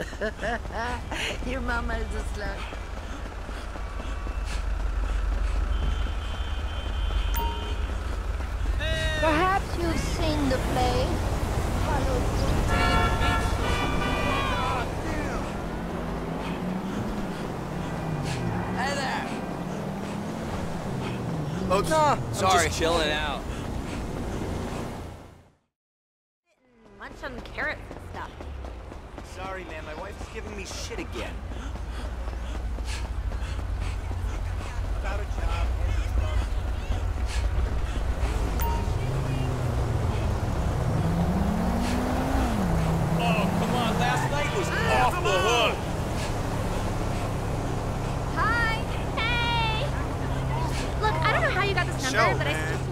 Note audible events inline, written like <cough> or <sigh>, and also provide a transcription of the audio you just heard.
<laughs> Your mama is a slut. Perhaps you've seen the play. Hey there. Oh, Nah, sorry. I'm just chilling out. Munch on carrots and stuff. Sorry, man. My wife's giving me shit again. About a job. Oh, come on. Last night was off the hook. Hi. Hey. Look, I don't know how you got this number, Show, but I man.